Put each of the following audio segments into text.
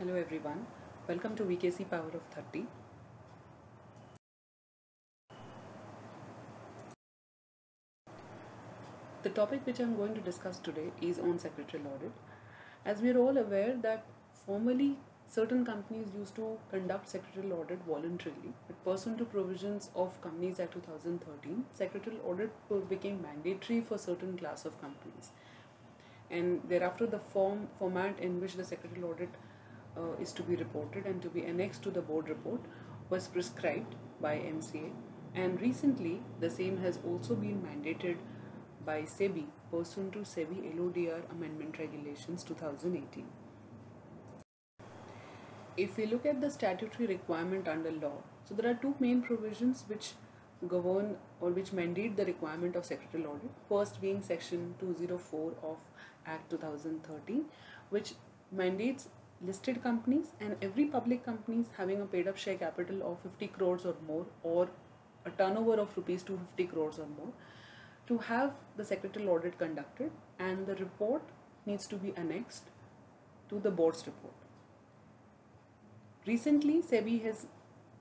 Hello everyone, welcome to VKC Power of 30. The topic which I'm going to discuss today is on secretarial audit. As we are all aware that formerly certain companies used to conduct secretarial audit voluntarily, but pursuant to provisions of Companies Act 2013, secretarial audit became mandatory for certain class of companies. And thereafter the form format in which the secretarial audit Uh, is to be reported and to be annexed to the board report was prescribed by MCA and recently the same has also been mandated by SEBI pursuant to SEBI LODR Amendment Regulations 2018. If we look at the statutory requirement under law, so there are two main provisions which govern or which mandate the requirement of secretarial audit. First being section 204 of Act 2013 which mandates listed companies and every public companies having a paid up share capital of 50 crores or more or a turnover of rupees 250 crores or more to have the secretarial audit conducted and the report needs to be annexed to the board's report. Recently, SEBI has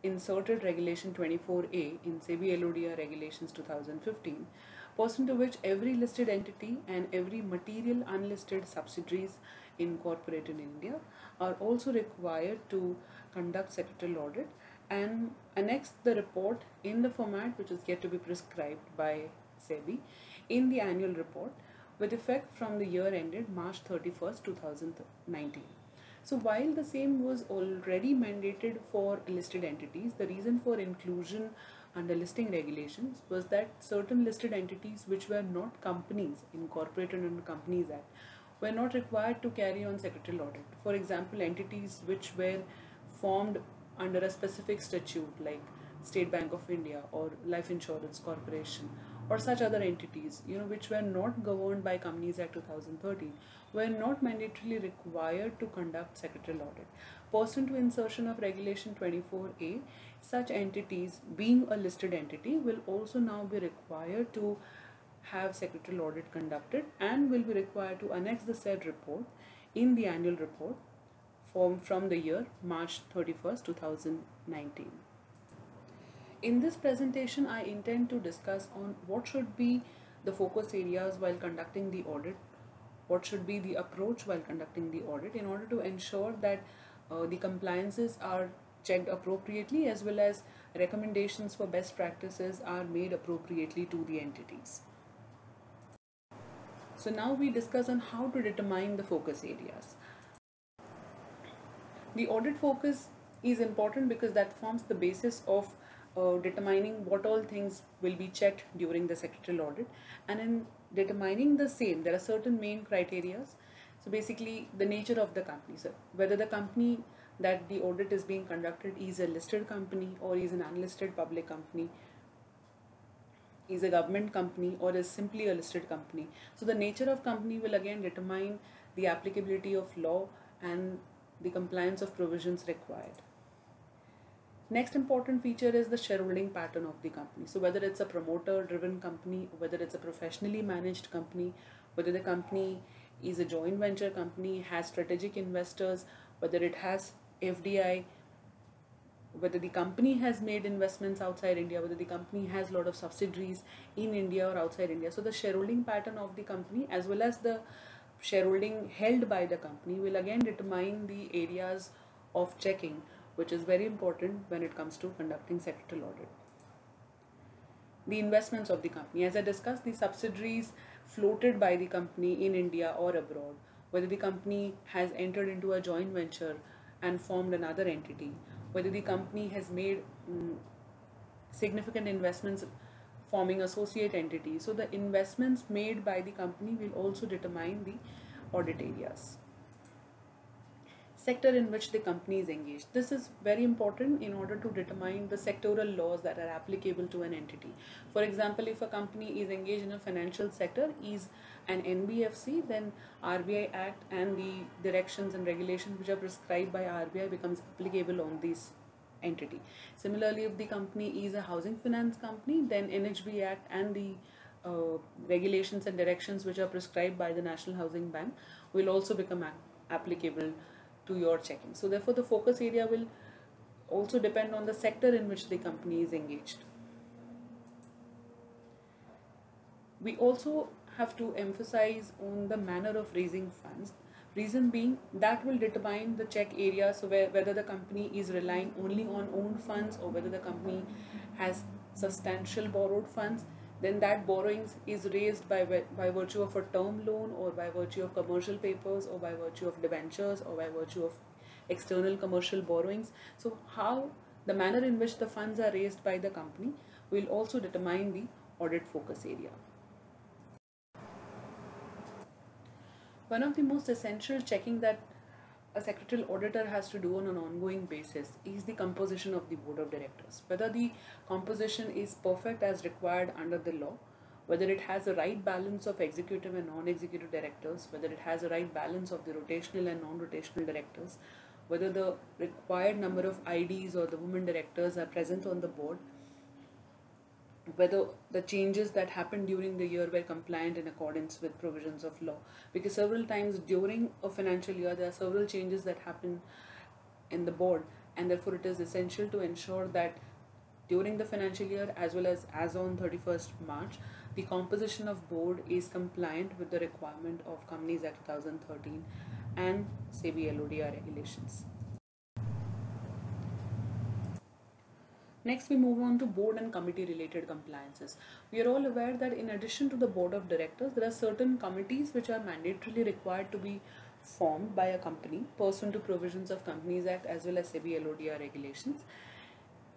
inserted Regulation 24A in SEBI LODR Regulations 2015, pursuant to which every listed entity and every material unlisted subsidiaries incorporated in India are also required to conduct secretarial audit and annex the report in the format which is yet to be prescribed by SEBI in the annual report with effect from the year ended March 31st, 2019. So while the same was already mandated for listed entities, the reason for inclusion under listing regulations was that certain listed entities which were not companies incorporated under Companies Act were not required to carry on secretarial audit. For example, entities which were formed under a specific statute like State Bank of India or Life Insurance Corporation or such other entities you know which were not governed by Companies Act 2013 were not mandatorily required to conduct secretarial audit. Pursuant to insertion of Regulation 24A, such entities being a listed entity will also now be required to have secretarial audit conducted and will be required to annex the said report in the annual report from, from the year March 31st, 2019. In this presentation, I intend to discuss on what should be the focus areas while conducting the audit, what should be the approach while conducting the audit in order to ensure that uh, the compliances are checked appropriately as well as recommendations for best practices are made appropriately to the entities. So now we discuss on how to determine the focus areas. The audit focus is important because that forms the basis of uh, determining what all things will be checked during the secretarial audit. And in determining the same there are certain main criteria. So basically the nature of the company. So whether the company that the audit is being conducted is a listed company or is an unlisted public company is a government company or is simply a listed company. So the nature of company will again determine the applicability of law and the compliance of provisions required Next important feature is the shareholding pattern of the company. So whether it's a promoter driven company, whether it's a professionally managed company, whether the company is a joint venture company, has strategic investors, whether it has FDI, whether the company has made investments outside India, whether the company has a lot of subsidiaries in India or outside India. So the shareholding pattern of the company as well as the shareholding held by the company will again determine the areas of checking which is very important when it comes to conducting sectoral audit. The investments of the company. As I discussed, the subsidiaries floated by the company in India or abroad, whether the company has entered into a joint venture and formed another entity, whether the company has made mm, significant investments forming associate entities. So the investments made by the company will also determine the audit areas sector in which the company is engaged. This is very important in order to determine the sectoral laws that are applicable to an entity. For example, if a company is engaged in a financial sector, is an NBFC, then RBI Act and the directions and regulations which are prescribed by RBI becomes applicable on this entity. Similarly, if the company is a housing finance company, then NHB Act and the uh, regulations and directions which are prescribed by the National Housing Bank will also become applicable to your checking. So therefore the focus area will also depend on the sector in which the company is engaged. We also have to emphasize on the manner of raising funds. Reason being that will determine the check area, so where, whether the company is relying only on own funds or whether the company has substantial borrowed funds, then that borrowings is raised by, by virtue of a term loan or by virtue of commercial papers or by virtue of debentures or by virtue of external commercial borrowings. So how the manner in which the funds are raised by the company will also determine the audit focus area. One of the most essential checking that a secretarial auditor has to do on an ongoing basis is the composition of the board of directors. Whether the composition is perfect as required under the law, whether it has a right balance of executive and non-executive directors, whether it has a right balance of the rotational and non-rotational directors, whether the required number of IDs or the women directors are present on the board, whether the changes that happened during the year were compliant in accordance with provisions of law. Because several times during a financial year there are several changes that happen in the board and therefore it is essential to ensure that during the financial year as well as as on 31st march the composition of board is compliant with the requirement of companies act 2013 and sebi lodr regulations Next, we move on to board and committee related compliances. We are all aware that in addition to the board of directors, there are certain committees which are mandatorily required to be formed by a company pursuant to provisions of Companies Act as well as SEBI LODR regulations.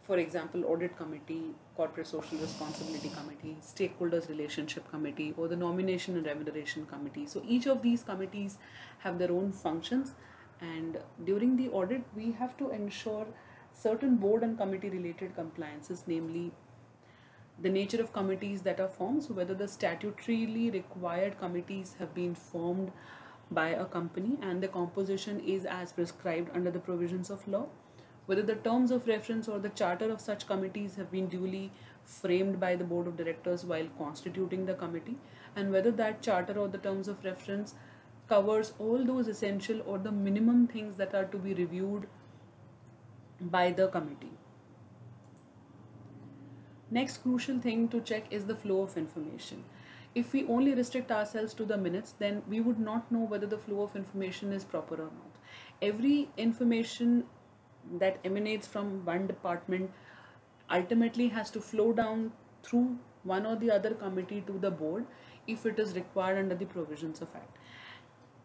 For example, audit committee, corporate social responsibility committee, stakeholders relationship committee, or the nomination and remuneration committee. So each of these committees have their own functions, and during the audit, we have to ensure certain board and committee related compliances, namely the nature of committees that are formed, so whether the statutorily required committees have been formed by a company and the composition is as prescribed under the provisions of law, whether the terms of reference or the charter of such committees have been duly framed by the board of directors while constituting the committee, and whether that charter or the terms of reference covers all those essential or the minimum things that are to be reviewed by the committee. Next crucial thing to check is the flow of information. If we only restrict ourselves to the minutes, then we would not know whether the flow of information is proper or not. Every information that emanates from one department ultimately has to flow down through one or the other committee to the board if it is required under the provisions of act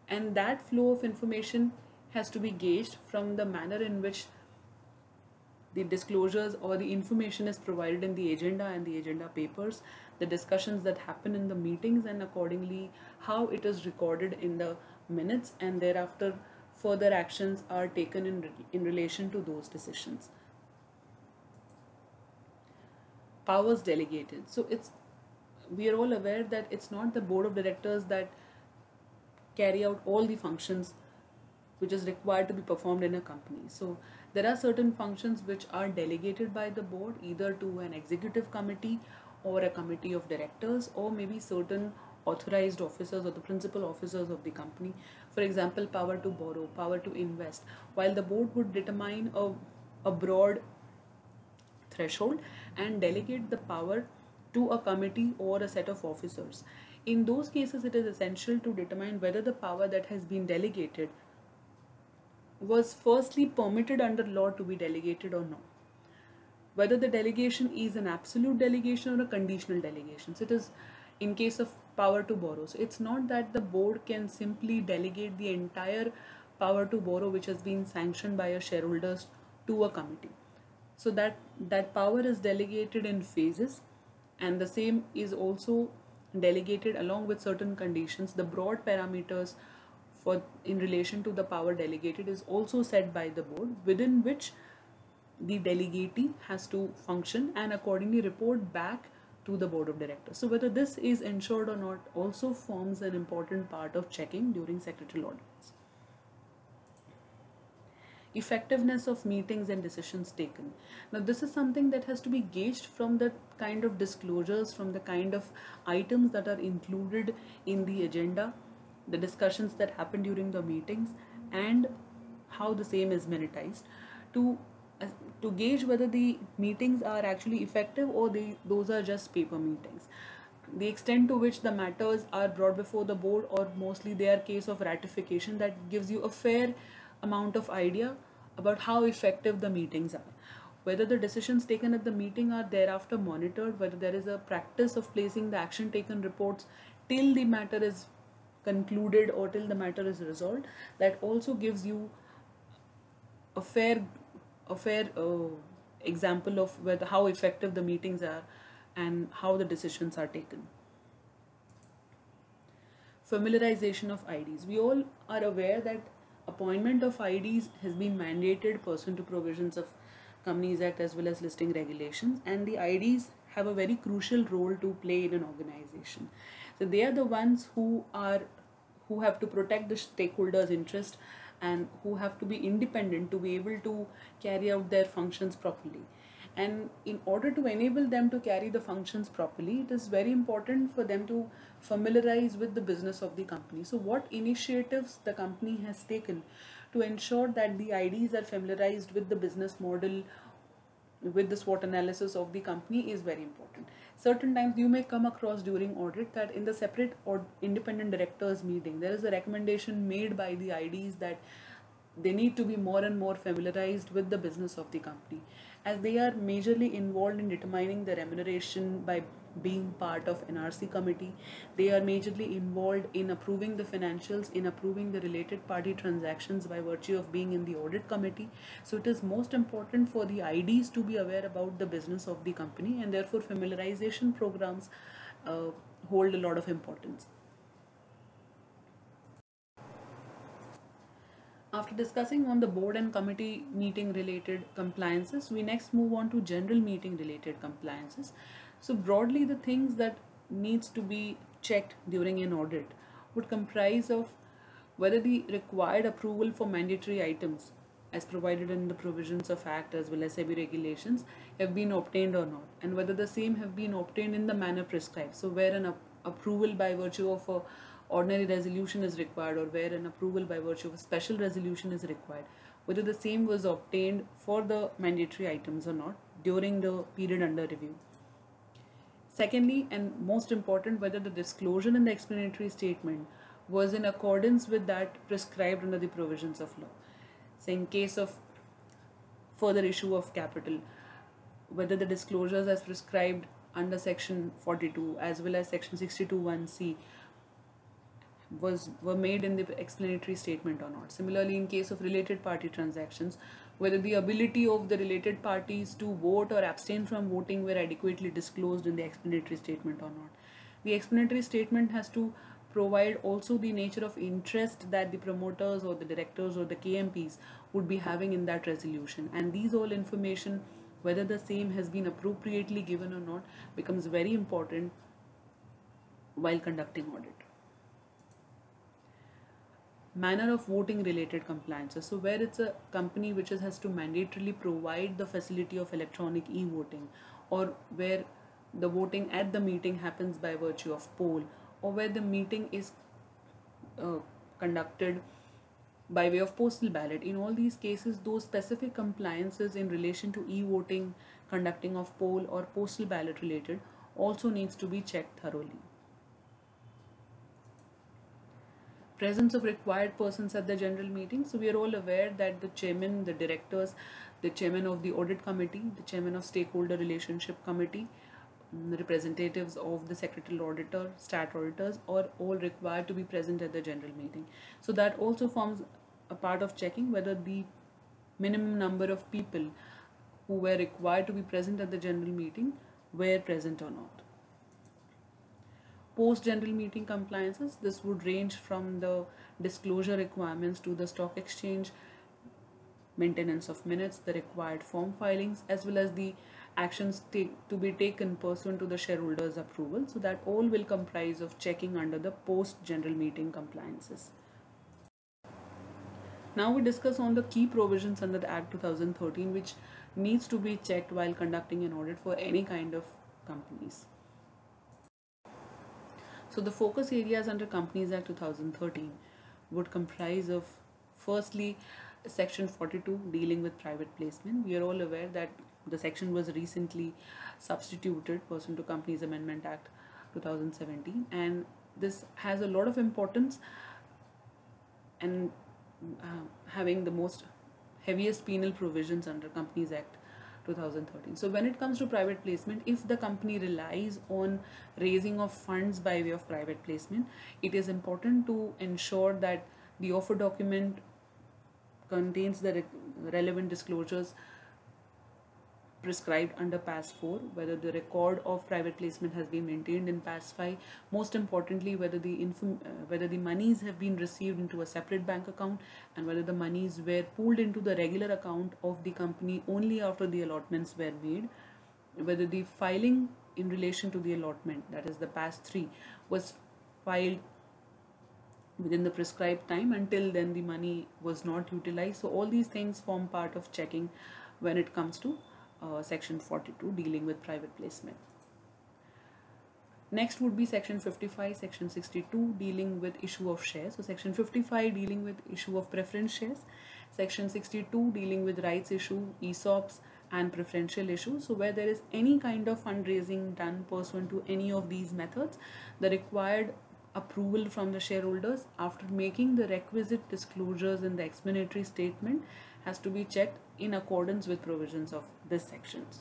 and that flow of information has to be gauged from the manner in which the disclosures or the information is provided in the agenda and the agenda papers, the discussions that happen in the meetings, and accordingly how it is recorded in the minutes, and thereafter further actions are taken in, in relation to those decisions. Powers delegated. So it's we are all aware that it's not the board of directors that carry out all the functions which is required to be performed in a company. So there are certain functions which are delegated by the board either to an executive committee or a committee of directors or maybe certain authorized officers or the principal officers of the company. For example, power to borrow, power to invest. While the board would determine a, a broad threshold and delegate the power to a committee or a set of officers. In those cases, it is essential to determine whether the power that has been delegated was firstly permitted under law to be delegated or not. Whether the delegation is an absolute delegation or a conditional delegation. So it is in case of power to borrow. So it's not that the board can simply delegate the entire power to borrow which has been sanctioned by a shareholders to a committee. So that that power is delegated in phases and the same is also delegated along with certain conditions. The broad parameters for in relation to the power delegated is also set by the board within which the delegatee has to function and accordingly report back to the board of directors. So whether this is ensured or not also forms an important part of checking during secretarial audits. Effectiveness of meetings and decisions taken. Now this is something that has to be gauged from the kind of disclosures, from the kind of items that are included in the agenda the discussions that happen during the meetings and how the same is monetized to uh, to gauge whether the meetings are actually effective or they those are just paper meetings. The extent to which the matters are brought before the board or mostly they are case of ratification that gives you a fair amount of idea about how effective the meetings are. Whether the decisions taken at the meeting are thereafter monitored whether there is a practice of placing the action taken reports till the matter is concluded or till the matter is resolved that also gives you a fair a fair uh, example of whether how effective the meetings are and how the decisions are taken. Familiarization of IDs. We all are aware that appointment of IDs has been mandated pursuant to provisions of Companies Act as well as listing regulations and the IDs have a very crucial role to play in an organization. So they are the ones who are who have to protect the stakeholders' interest and who have to be independent to be able to carry out their functions properly and in order to enable them to carry the functions properly it is very important for them to familiarize with the business of the company so what initiatives the company has taken to ensure that the IDs are familiarized with the business model with the SWOT analysis of the company is very important. Certain times you may come across during audit that in the separate or independent directors meeting there is a recommendation made by the IDs that they need to be more and more familiarized with the business of the company as they are majorly involved in determining the remuneration by being part of NRC committee. They are majorly involved in approving the financials, in approving the related party transactions by virtue of being in the audit committee. So it is most important for the IDs to be aware about the business of the company and therefore familiarization programs uh, hold a lot of importance. After discussing on the board and committee meeting related compliances, we next move on to general meeting related compliances. So broadly the things that needs to be checked during an audit would comprise of whether the required approval for mandatory items as provided in the provisions of act as well as SEBI regulations have been obtained or not and whether the same have been obtained in the manner prescribed. So where an approval by virtue of a ordinary resolution is required or where an approval by virtue of a special resolution is required, whether the same was obtained for the mandatory items or not during the period under review. Secondly, and most important, whether the disclosure in the explanatory statement was in accordance with that prescribed under the provisions of law. So, in case of further issue of capital, whether the disclosures as prescribed under section 42 as well as section 62.1c was were made in the explanatory statement or not. Similarly, in case of related party transactions, whether the ability of the related parties to vote or abstain from voting were adequately disclosed in the explanatory statement or not. The explanatory statement has to provide also the nature of interest that the promoters or the directors or the KMPs would be having in that resolution and these all information whether the same has been appropriately given or not becomes very important while conducting audit manner of voting related compliances. So where it's a company which has to mandatorily provide the facility of electronic e-voting or where the voting at the meeting happens by virtue of poll or where the meeting is uh, conducted by way of postal ballot. In all these cases those specific compliances in relation to e-voting conducting of poll or postal ballot related also needs to be checked thoroughly presence of required persons at the general meeting. So we are all aware that the chairman, the directors, the chairman of the audit committee, the chairman of stakeholder relationship committee, mm, representatives of the secretarial auditor, stat auditors are all required to be present at the general meeting. So that also forms a part of checking whether the minimum number of people who were required to be present at the general meeting were present or not post general meeting compliances this would range from the disclosure requirements to the stock exchange maintenance of minutes the required form filings as well as the actions to be taken pursuant to the shareholders approval. So that all will comprise of checking under the post general meeting compliances. Now we discuss on the key provisions under the act 2013 which needs to be checked while conducting an audit for any kind of companies so the focus areas under Companies Act 2013 would comprise of firstly Section 42 dealing with private placement. We are all aware that the section was recently substituted pursuant to Companies Amendment Act 2017 and this has a lot of importance and uh, having the most heaviest penal provisions under Companies Act 2013. So when it comes to private placement, if the company relies on raising of funds by way of private placement, it is important to ensure that the offer document contains the re relevant disclosures prescribed under PAS 4, whether the record of private placement has been maintained in PAS 5, most importantly, whether the inform, uh, whether the monies have been received into a separate bank account and whether the monies were pooled into the regular account of the company only after the allotments were made, whether the filing in relation to the allotment, that is the PAS 3, was filed within the prescribed time until then the money was not utilized. So all these things form part of checking when it comes to uh, section 42 dealing with private placement. Next would be section 55, section 62 dealing with issue of shares. So section 55 dealing with issue of preference shares, section 62 dealing with rights issue, ESOPs and preferential issue. So where there is any kind of fundraising done pursuant to any of these methods, the required approval from the shareholders after making the requisite disclosures in the explanatory statement has to be checked in accordance with provisions of this sections.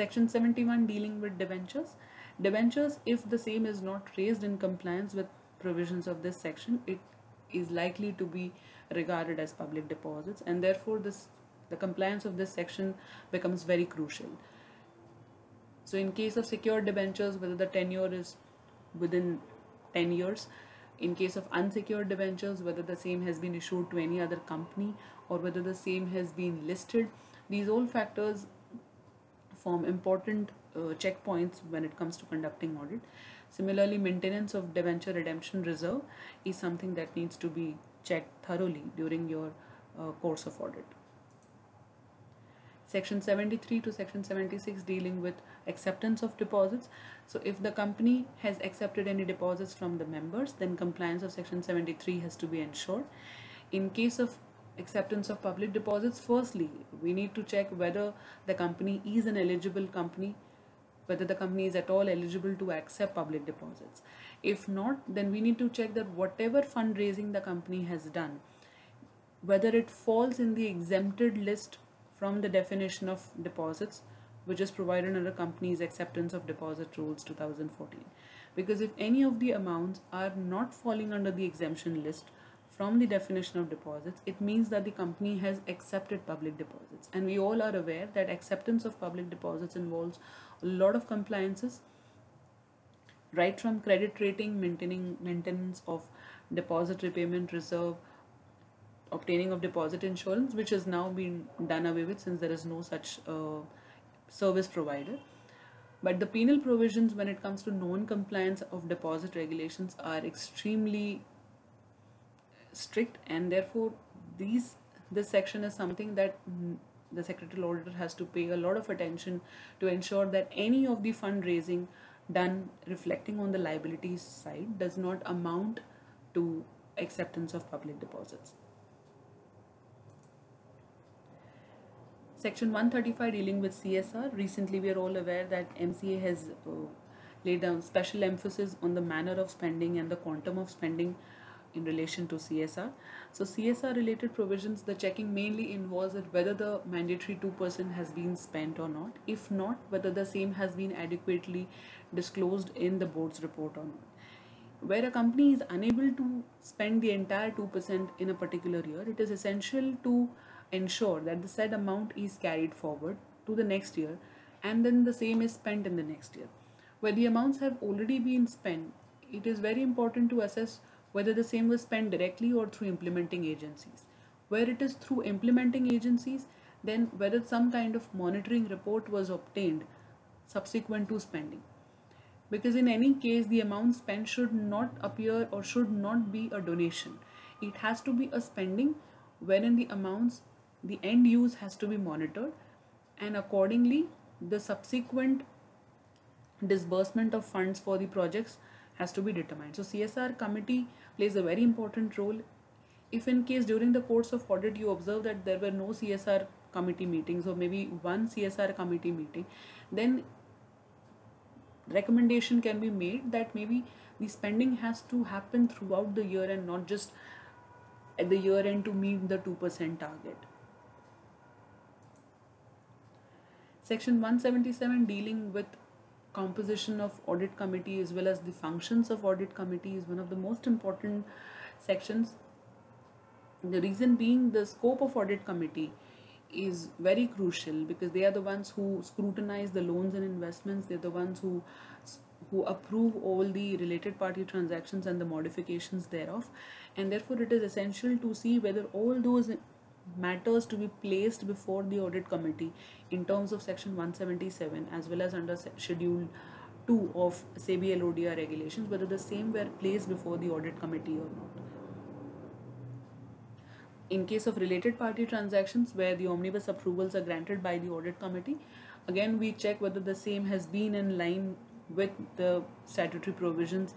Section 71 dealing with debentures. Debentures, if the same is not raised in compliance with provisions of this section, it is likely to be regarded as public deposits and therefore this the compliance of this section becomes very crucial. So in case of secured debentures, whether the tenure is within 10 years, in case of unsecured debentures whether the same has been issued to any other company or whether the same has been listed. These all factors form important uh, checkpoints when it comes to conducting audit. Similarly maintenance of debenture redemption reserve is something that needs to be checked thoroughly during your uh, course of audit section 73 to section 76 dealing with acceptance of deposits. So if the company has accepted any deposits from the members then compliance of section 73 has to be ensured. In case of acceptance of public deposits firstly we need to check whether the company is an eligible company whether the company is at all eligible to accept public deposits. If not then we need to check that whatever fundraising the company has done whether it falls in the exempted list from the definition of deposits which is provided under company's acceptance of deposit rules 2014 because if any of the amounts are not falling under the exemption list from the definition of deposits it means that the company has accepted public deposits. And we all are aware that acceptance of public deposits involves a lot of compliances right from credit rating maintaining maintenance of deposit repayment reserve obtaining of deposit insurance which has now been done away with since there is no such uh, service provider. But the penal provisions when it comes to non-compliance of deposit regulations are extremely strict and therefore these this section is something that the secretarial auditor has to pay a lot of attention to ensure that any of the fundraising done reflecting on the liabilities side does not amount to acceptance of public deposits. Section 135 dealing with CSR. Recently, we are all aware that MCA has uh, laid down special emphasis on the manner of spending and the quantum of spending in relation to CSR. So CSR related provisions, the checking mainly involves that whether the mandatory 2% has been spent or not. If not, whether the same has been adequately disclosed in the board's report or not. Where a company is unable to spend the entire 2% in a particular year, it is essential to ensure that the said amount is carried forward to the next year and then the same is spent in the next year. Where the amounts have already been spent, it is very important to assess whether the same was spent directly or through implementing agencies. Where it is through implementing agencies, then whether some kind of monitoring report was obtained subsequent to spending. Because in any case, the amount spent should not appear or should not be a donation. It has to be a spending wherein the amounts the end use has to be monitored and accordingly the subsequent disbursement of funds for the projects has to be determined so csr committee plays a very important role if in case during the course of audit you observe that there were no CSR committee meetings or maybe one CSR committee meeting, then recommendation can be made that maybe the spending has to happen throughout the year and not just at the year end to meet the 2% target. Section 177 dealing with composition of audit committee as well as the functions of audit committee is one of the most important sections. The reason being the scope of audit committee is very crucial because they are the ones who scrutinize the loans and investments. They're the ones who who approve all the related party transactions and the modifications thereof. And therefore it is essential to see whether all those matters to be placed before the audit committee in terms of section 177 as well as under schedule 2 of SEBI LODR regulations whether the same were placed before the audit committee or not in case of related party transactions where the omnibus approvals are granted by the audit committee, again we check whether the same has been in line with the statutory provisions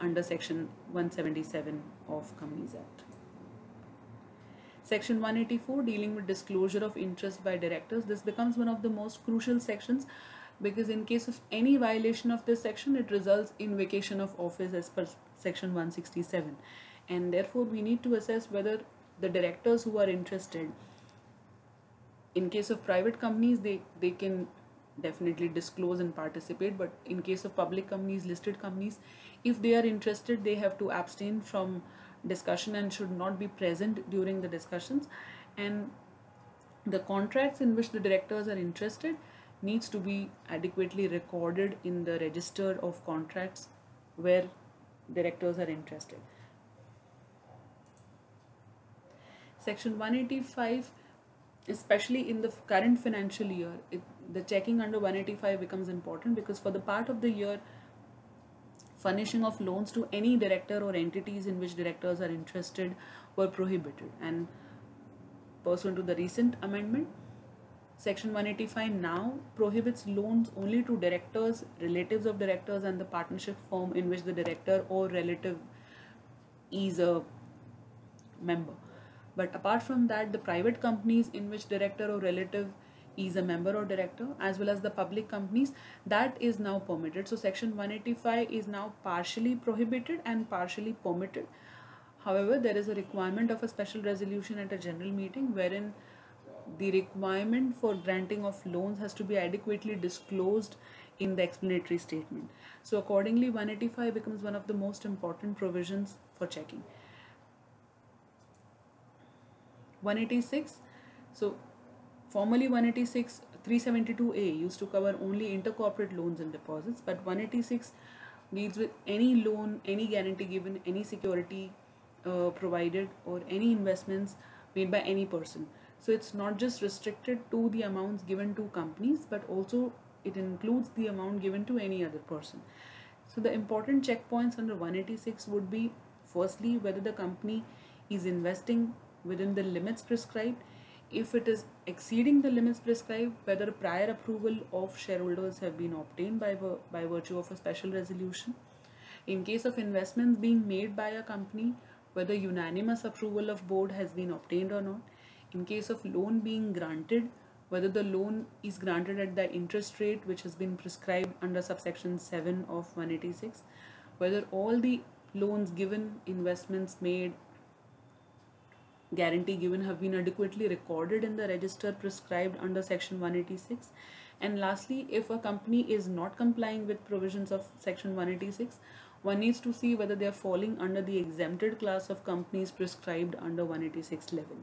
under section 177 of Companies Act. Section 184 dealing with disclosure of interest by directors. This becomes one of the most crucial sections because in case of any violation of this section it results in vacation of office as per section 167 and therefore we need to assess whether the directors who are interested in case of private companies they they can definitely disclose and participate but in case of public companies listed companies if they are interested they have to abstain from discussion and should not be present during the discussions. And the contracts in which the directors are interested needs to be adequately recorded in the register of contracts where directors are interested. Section 185 especially in the current financial year it, the checking under 185 becomes important because for the part of the year furnishing of loans to any director or entities in which directors are interested were prohibited. And pursuant to the recent amendment section 185 now prohibits loans only to directors relatives of directors and the partnership firm in which the director or relative is a member. But apart from that the private companies in which director or relative is a member or director as well as the public companies that is now permitted. So section 185 is now partially prohibited and partially permitted. However there is a requirement of a special resolution at a general meeting wherein the requirement for granting of loans has to be adequately disclosed in the explanatory statement. So accordingly 185 becomes one of the most important provisions for checking. 186 so formally 186 372a used to cover only intercorporate loans and deposits but 186 deals with any loan any guarantee given any security uh, provided or any investments made by any person so it's not just restricted to the amounts given to companies but also it includes the amount given to any other person so the important checkpoints under 186 would be firstly whether the company is investing within the limits prescribed. If it is exceeding the limits prescribed, whether prior approval of shareholders have been obtained by, by virtue of a special resolution. In case of investments being made by a company, whether unanimous approval of board has been obtained or not. In case of loan being granted, whether the loan is granted at the interest rate which has been prescribed under subsection 7 of 186, whether all the loans given, investments made, guarantee given have been adequately recorded in the register prescribed under section 186 and lastly if a company is not complying with provisions of section 186 one needs to see whether they are falling under the exempted class of companies prescribed under 186 level.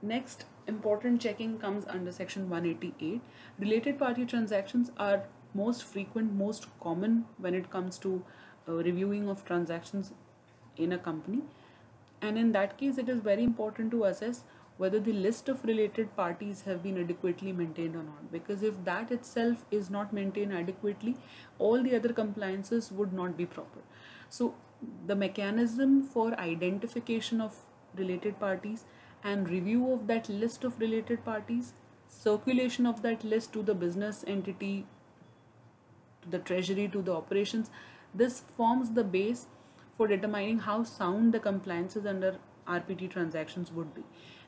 Next important checking comes under section 188 related party transactions are most frequent most common when it comes to uh, reviewing of transactions in a company. And in that case it is very important to assess whether the list of related parties have been adequately maintained or not. Because if that itself is not maintained adequately all the other compliances would not be proper. So the mechanism for identification of related parties and review of that list of related parties circulation of that list to the business entity to the treasury to the operations this forms the base for determining how sound the compliances under RPT transactions would be.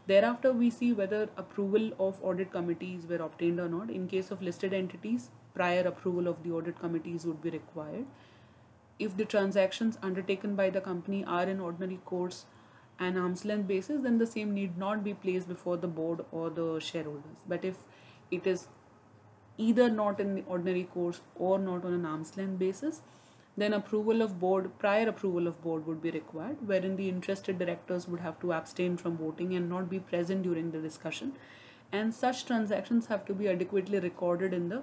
Thereafter, we see whether approval of audit committees were obtained or not. In case of listed entities, prior approval of the audit committees would be required. If the transactions undertaken by the company are in ordinary course and arm's length basis, then the same need not be placed before the board or the shareholders. But if it is either not in the ordinary course or not on an arm's length basis, then approval of board, prior approval of board would be required, wherein the interested directors would have to abstain from voting and not be present during the discussion. And such transactions have to be adequately recorded in the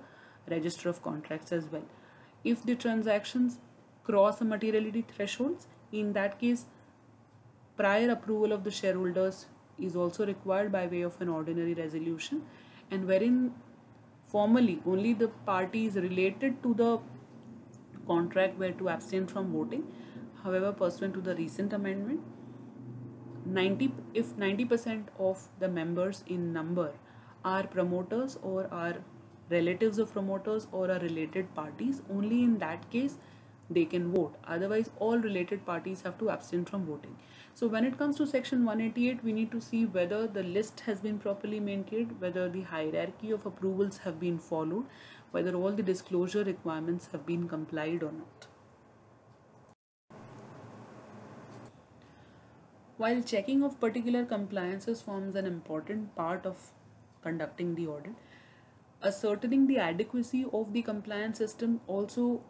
register of contracts as well. If the transactions cross a materiality thresholds, in that case, prior approval of the shareholders is also required by way of an ordinary resolution and wherein formally only the parties related to the contract were to abstain from voting. However, pursuant to the recent amendment, 90 if 90% of the members in number are promoters or are relatives of promoters or are related parties, only in that case they can vote. Otherwise, all related parties have to abstain from voting. So when it comes to section 188, we need to see whether the list has been properly maintained, whether the hierarchy of approvals have been followed, whether all the disclosure requirements have been complied or not. While checking of particular compliances forms an important part of conducting the audit, ascertaining the adequacy of the compliance system also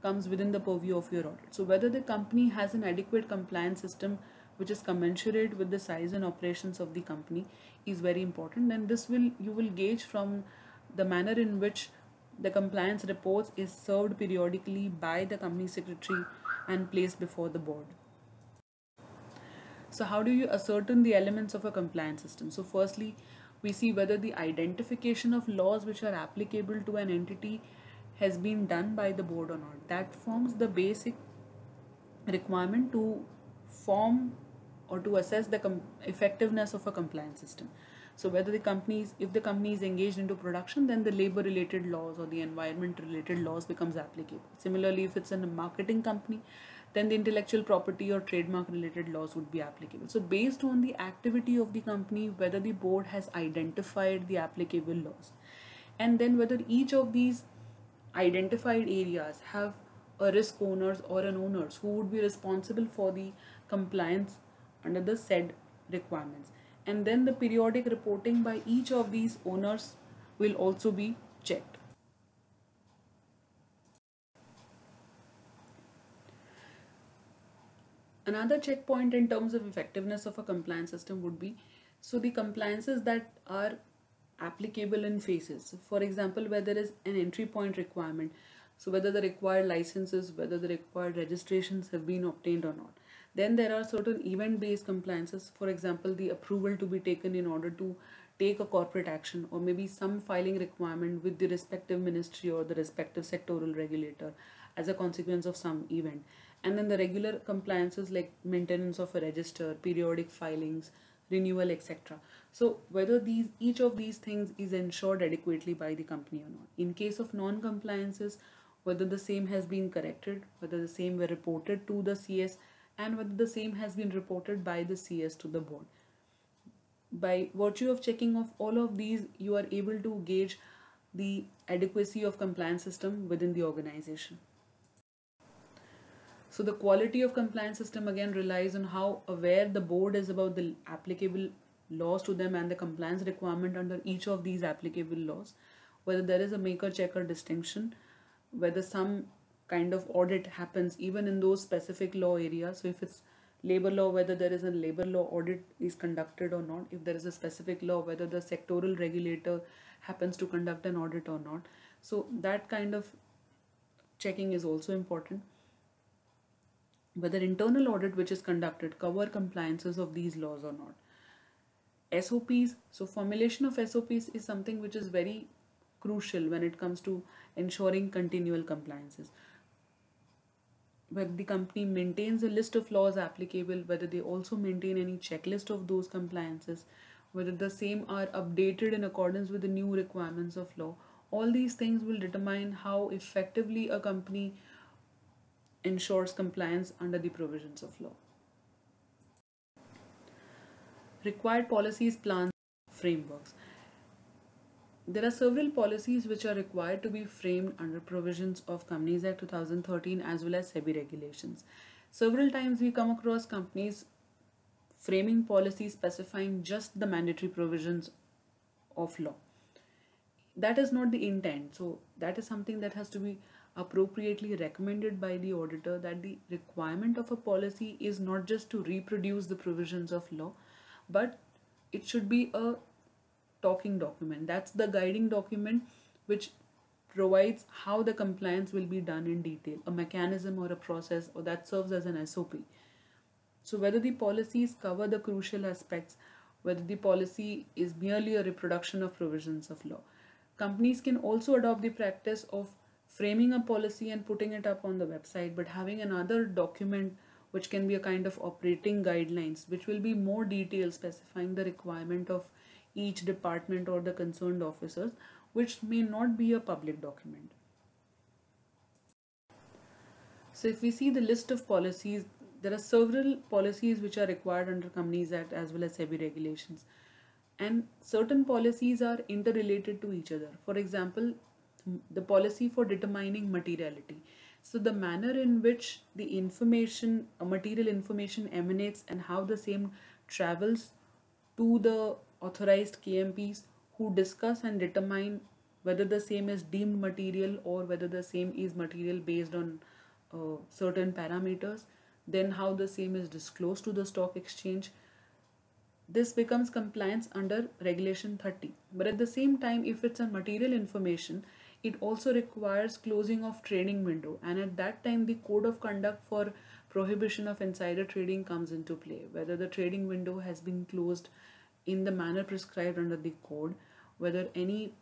comes within the purview of your audit. So whether the company has an adequate compliance system which is commensurate with the size and operations of the company is very important and this will you will gauge from the manner in which the compliance reports is served periodically by the company secretary and placed before the board. So how do you ascertain the elements of a compliance system? So firstly, we see whether the identification of laws which are applicable to an entity has been done by the board or not. That forms the basic requirement to form or to assess the effectiveness of a compliance system. So whether the companies, if the company is engaged into production, then the labor related laws or the environment related laws becomes applicable. Similarly, if it's in a marketing company, then the intellectual property or trademark related laws would be applicable. So based on the activity of the company, whether the board has identified the applicable laws and then whether each of these identified areas have a risk owners or an owners who would be responsible for the compliance under the said requirements and then the periodic reporting by each of these owners will also be checked. Another checkpoint in terms of effectiveness of a compliance system would be so the compliances that are applicable in phases. For example, where there is an entry point requirement, so whether the required licenses, whether the required registrations have been obtained or not. Then there are certain event-based compliances, for example, the approval to be taken in order to take a corporate action or maybe some filing requirement with the respective ministry or the respective sectoral regulator as a consequence of some event. And then the regular compliances like maintenance of a register, periodic filings, renewal, etc. So whether these each of these things is ensured adequately by the company or not. In case of non-compliances, whether the same has been corrected, whether the same were reported to the CS and whether the same has been reported by the CS to the board. By virtue of checking of all of these, you are able to gauge the adequacy of compliance system within the organization. So the quality of compliance system again relies on how aware the board is about the applicable laws to them and the compliance requirement under each of these applicable laws, whether there is a maker checker distinction, whether some kind of audit happens even in those specific law areas. So if it's labor law, whether there is a labor law audit is conducted or not, if there is a specific law, whether the sectoral regulator happens to conduct an audit or not. So that kind of checking is also important. Whether internal audit which is conducted cover compliances of these laws or not. SOPs, so formulation of SOPs is something which is very crucial when it comes to ensuring continual compliances whether the company maintains a list of laws applicable, whether they also maintain any checklist of those compliances, whether the same are updated in accordance with the new requirements of law. All these things will determine how effectively a company ensures compliance under the provisions of law. Required policies, plans, frameworks. There are several policies which are required to be framed under provisions of Companies Act 2013 as well as SEBI regulations. Several times we come across companies framing policies specifying just the mandatory provisions of law. That is not the intent. So that is something that has to be appropriately recommended by the auditor that the requirement of a policy is not just to reproduce the provisions of law, but it should be a talking document. That's the guiding document which provides how the compliance will be done in detail, a mechanism or a process or that serves as an SOP. So whether the policies cover the crucial aspects, whether the policy is merely a reproduction of provisions of law. Companies can also adopt the practice of framing a policy and putting it up on the website, but having another document which can be a kind of operating guidelines, which will be more detailed specifying the requirement of each department or the concerned officers, which may not be a public document. So if we see the list of policies, there are several policies which are required under Companies Act as well as SEBI regulations. And certain policies are interrelated to each other. For example, the policy for determining materiality. So the manner in which the information, material information emanates and how the same travels to the authorized KMPs who discuss and determine whether the same is deemed material or whether the same is material based on uh, certain parameters, then how the same is disclosed to the stock exchange. This becomes compliance under regulation 30. But at the same time, if it's a material information, it also requires closing of trading window and at that time the code of conduct for prohibition of insider trading comes into play whether the trading window has been closed in the manner prescribed under the code whether any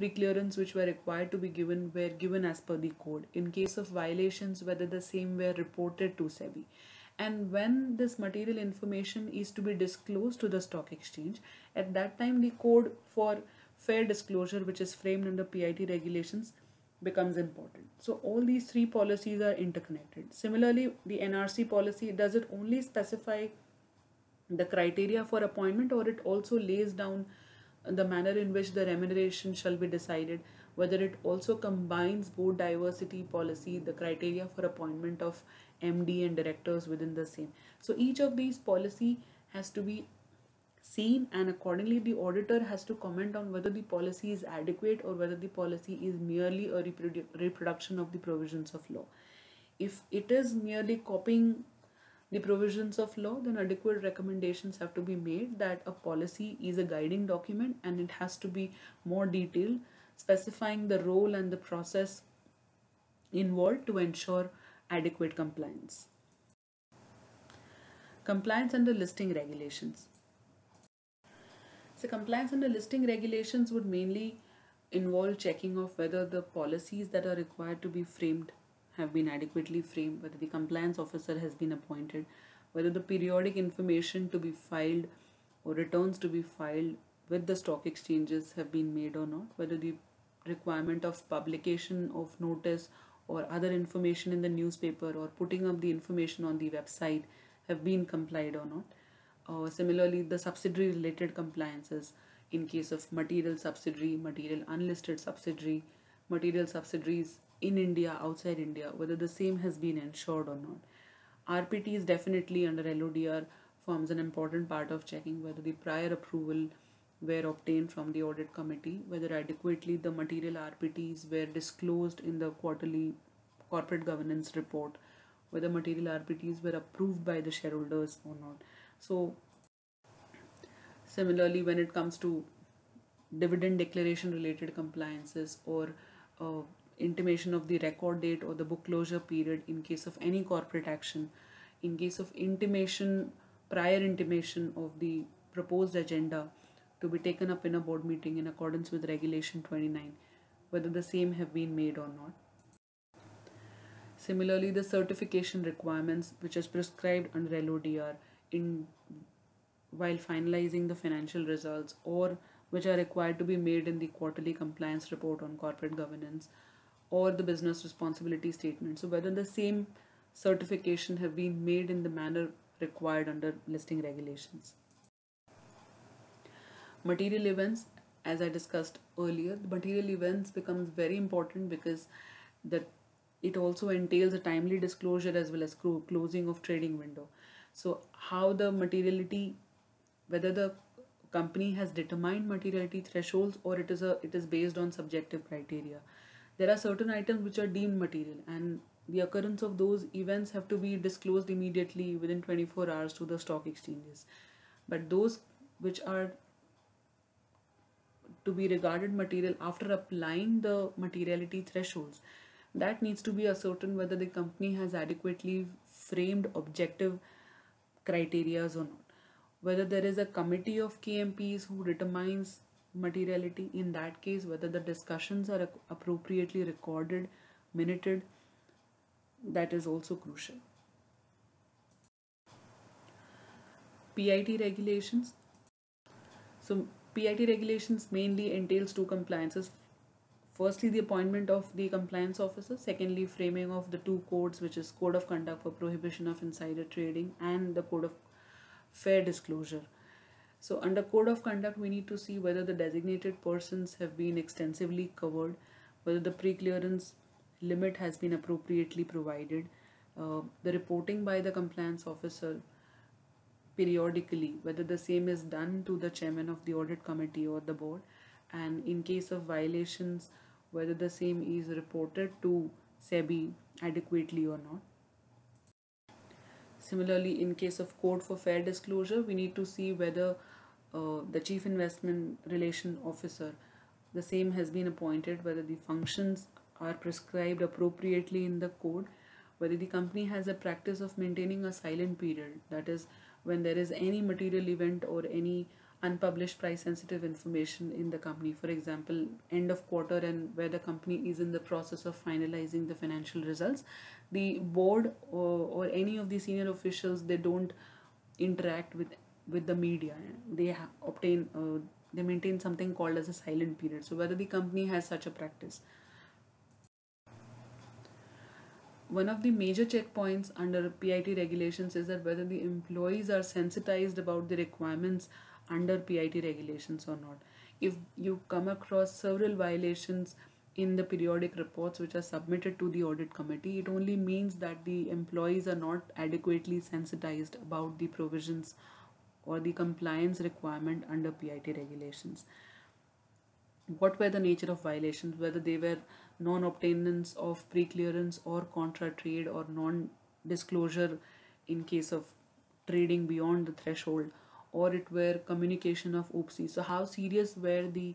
preclearance which were required to be given were given as per the code in case of violations whether the same were reported to sebi and when this material information is to be disclosed to the stock exchange at that time the code for fair disclosure which is framed under PIT regulations becomes important. So all these three policies are interconnected. Similarly, the NRC policy, does it only specify the criteria for appointment or it also lays down the manner in which the remuneration shall be decided, whether it also combines board diversity policy, the criteria for appointment of MD and directors within the same. So each of these policy has to be seen and accordingly the auditor has to comment on whether the policy is adequate or whether the policy is merely a reprodu reproduction of the provisions of law if it is merely copying the provisions of law then adequate recommendations have to be made that a policy is a guiding document and it has to be more detailed specifying the role and the process involved to ensure adequate compliance. Compliance under listing regulations. So compliance under listing regulations would mainly involve checking of whether the policies that are required to be framed have been adequately framed, whether the compliance officer has been appointed, whether the periodic information to be filed or returns to be filed with the stock exchanges have been made or not, whether the requirement of publication of notice or other information in the newspaper or putting up the information on the website have been complied or not. Uh, similarly, the subsidiary related compliances in case of material subsidiary, material unlisted subsidiary, material subsidiaries in India, outside India, whether the same has been ensured or not. RPT is definitely under LODR forms an important part of checking whether the prior approval were obtained from the audit committee, whether adequately the material RPTs were disclosed in the quarterly corporate governance report, whether material RPTs were approved by the shareholders or not. So similarly, when it comes to dividend declaration related compliances or uh, intimation of the record date or the book closure period in case of any corporate action, in case of intimation, prior intimation of the proposed agenda to be taken up in a board meeting in accordance with regulation 29, whether the same have been made or not. Similarly, the certification requirements which is prescribed under LODR in while finalizing the financial results or which are required to be made in the quarterly compliance report on corporate governance or the business responsibility statement. So whether the same certification have been made in the manner required under listing regulations. Material events, as I discussed earlier, the material events becomes very important because that it also entails a timely disclosure as well as closing of trading window. So how the materiality, whether the company has determined materiality thresholds or it is a it is based on subjective criteria. There are certain items which are deemed material and the occurrence of those events have to be disclosed immediately within 24 hours to the stock exchanges. But those which are to be regarded material after applying the materiality thresholds that needs to be ascertained whether the company has adequately framed objective criterias or not whether there is a committee of KMPs who determines materiality in that case whether the discussions are appropriately recorded minuted that is also crucial. PIT regulations. So PIT regulations mainly entails two compliances. Firstly the appointment of the compliance officer. Secondly framing of the two codes which is code of conduct for prohibition of insider trading and the code of fair disclosure so under code of conduct we need to see whether the designated persons have been extensively covered whether the pre-clearance limit has been appropriately provided uh, the reporting by the compliance officer periodically whether the same is done to the chairman of the audit committee or the board and in case of violations whether the same is reported to SEBI adequately or not. Similarly, in case of code for fair disclosure, we need to see whether uh, the chief investment relation officer, the same has been appointed, whether the functions are prescribed appropriately in the code, whether the company has a practice of maintaining a silent period, that is, when there is any material event or any unpublished price sensitive information in the company for example end of quarter and where the company is in the process of finalizing the financial results the board or, or any of the senior officials they don't interact with with the media. They obtain uh, they maintain something called as a silent period. So whether the company has such a practice. One of the major checkpoints under PIT regulations is that whether the employees are sensitized about the requirements under PIT regulations or not. If you come across several violations in the periodic reports which are submitted to the audit committee, it only means that the employees are not adequately sensitized about the provisions or the compliance requirement under PIT regulations. What were the nature of violations, whether they were non-obtainance of pre-clearance or contra trade or non-disclosure in case of trading beyond the threshold or it were communication of UPSI so how serious were the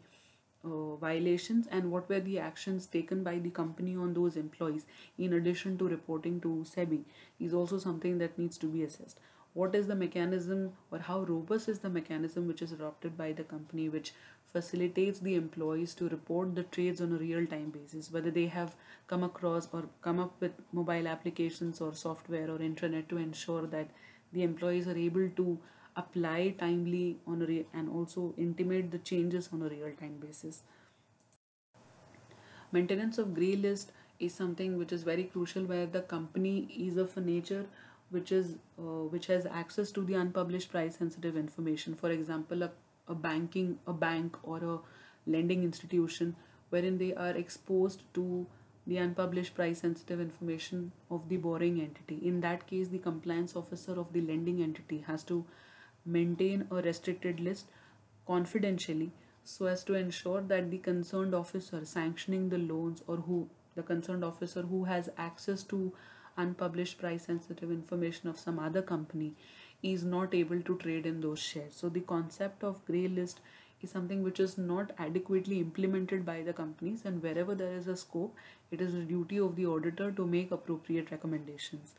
uh, violations and what were the actions taken by the company on those employees in addition to reporting to SEBI is also something that needs to be assessed. What is the mechanism or how robust is the mechanism which is adopted by the company which facilitates the employees to report the trades on a real time basis, whether they have come across or come up with mobile applications or software or intranet to ensure that the employees are able to apply timely on a and also intimate the changes on a real time basis. Maintenance of gray list is something which is very crucial where the company is of a nature which is uh, which has access to the unpublished price sensitive information. For example a, a banking a bank or a lending institution wherein they are exposed to the unpublished price sensitive information of the borrowing entity. In that case the compliance officer of the lending entity has to maintain a restricted list confidentially so as to ensure that the concerned officer sanctioning the loans or who the concerned officer who has access to unpublished price sensitive information of some other company is not able to trade in those shares. So the concept of gray list is something which is not adequately implemented by the companies and wherever there is a scope it is the duty of the auditor to make appropriate recommendations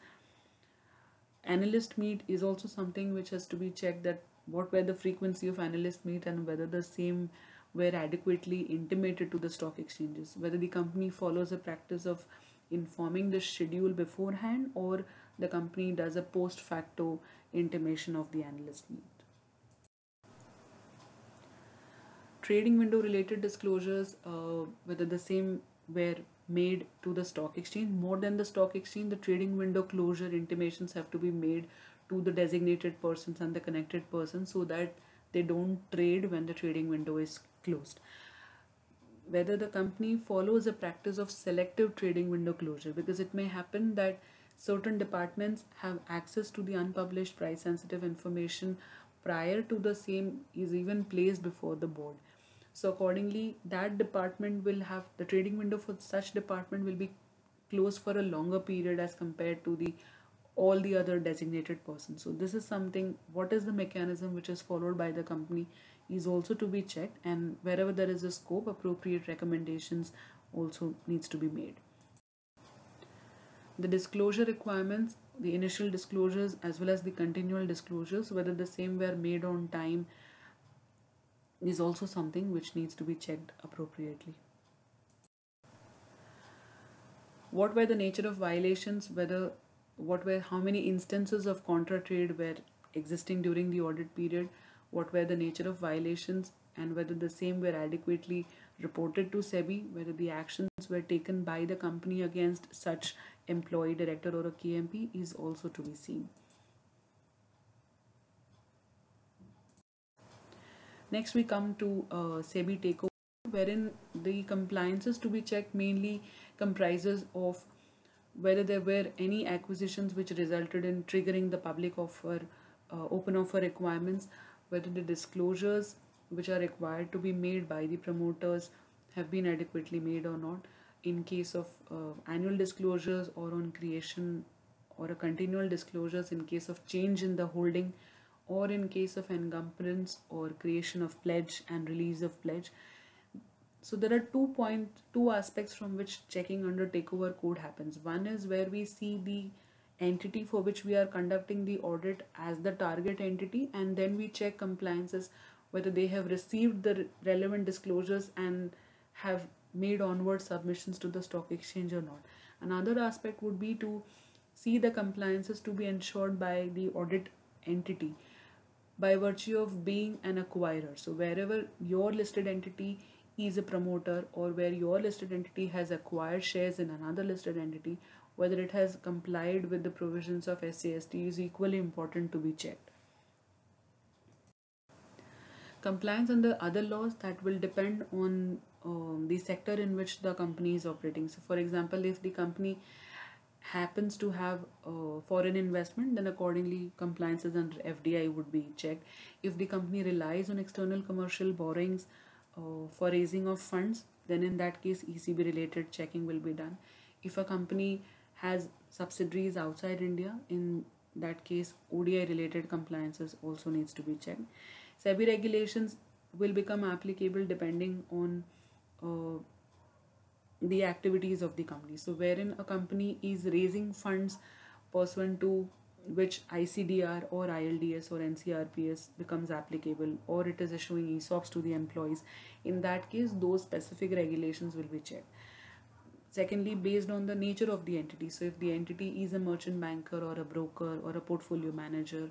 analyst meet is also something which has to be checked that what were the frequency of analyst meet and whether the same were adequately intimated to the stock exchanges. Whether the company follows a practice of informing the schedule beforehand or the company does a post facto intimation of the analyst meet. Trading window related disclosures uh, whether the same were made to the stock exchange. More than the stock exchange, the trading window closure intimations have to be made to the designated persons and the connected persons so that they don't trade when the trading window is closed. Whether the company follows a practice of selective trading window closure, because it may happen that certain departments have access to the unpublished price sensitive information prior to the same is even placed before the board so accordingly that department will have the trading window for such department will be closed for a longer period as compared to the all the other designated persons. So this is something what is the mechanism which is followed by the company is also to be checked and wherever there is a scope appropriate recommendations also needs to be made. The disclosure requirements the initial disclosures as well as the continual disclosures whether the same were made on time is also something which needs to be checked appropriately. What were the nature of violations whether what were how many instances of contra trade were existing during the audit period? What were the nature of violations and whether the same were adequately reported to SEBI, whether the actions were taken by the company against such employee, director, or a KMP is also to be seen. Next, we come to uh, SEBI takeover, wherein the compliances to be checked mainly comprises of whether there were any acquisitions which resulted in triggering the public offer, uh, open offer requirements, whether the disclosures which are required to be made by the promoters have been adequately made or not. In case of uh, annual disclosures or on creation or a continual disclosures in case of change in the holding or in case of encumbrance or creation of pledge and release of pledge. So there are two point two aspects from which checking under takeover code happens. One is where we see the entity for which we are conducting the audit as the target entity and then we check compliances whether they have received the relevant disclosures and have made onward submissions to the stock exchange or not. Another aspect would be to see the compliances to be ensured by the audit entity by virtue of being an acquirer. So, wherever your listed entity is a promoter or where your listed entity has acquired shares in another listed entity, whether it has complied with the provisions of SAST is equally important to be checked compliance under other laws that will depend on um, the sector in which the company is operating so for example if the company happens to have uh, foreign investment then accordingly compliances under fdi would be checked. If the company relies on external commercial borrowings uh, for raising of funds then in that case ecb related checking will be done. If a company has subsidiaries outside india in that case odi related compliances also needs to be checked. SEBI regulations will become applicable depending on uh, the activities of the company. So, wherein a company is raising funds pursuant to which ICDR or ILDS or NCRPS becomes applicable, or it is issuing ESOPs to the employees, in that case, those specific regulations will be checked. Secondly, based on the nature of the entity. So, if the entity is a merchant banker or a broker or a portfolio manager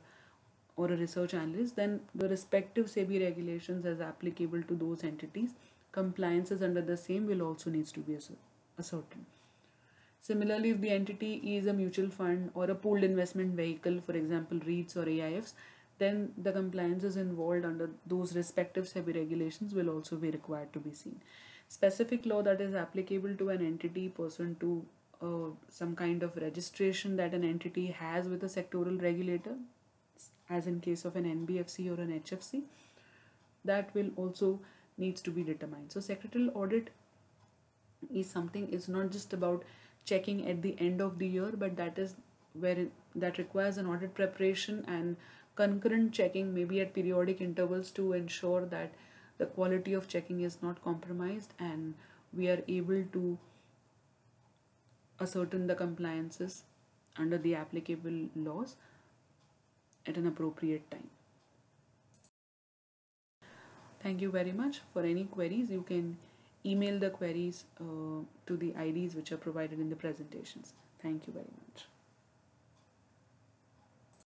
or a research analyst, then the respective SEBI regulations as applicable to those entities, compliances under the same will also needs to be ascertained. Similarly, if the entity is a mutual fund or a pooled investment vehicle, for example, REITs or AIFs, then the compliances involved under those respective SEBI regulations will also be required to be seen. Specific law that is applicable to an entity pursuant to uh, some kind of registration that an entity has with a sectoral regulator as in case of an NBFC or an HFC that will also needs to be determined so secretarial audit is something it's not just about checking at the end of the year but that is where it, that requires an audit preparation and concurrent checking maybe at periodic intervals to ensure that the quality of checking is not compromised and we are able to ascertain the compliances under the applicable laws at an appropriate time. Thank you very much. For any queries, you can email the queries uh, to the IDs which are provided in the presentations. Thank you very much.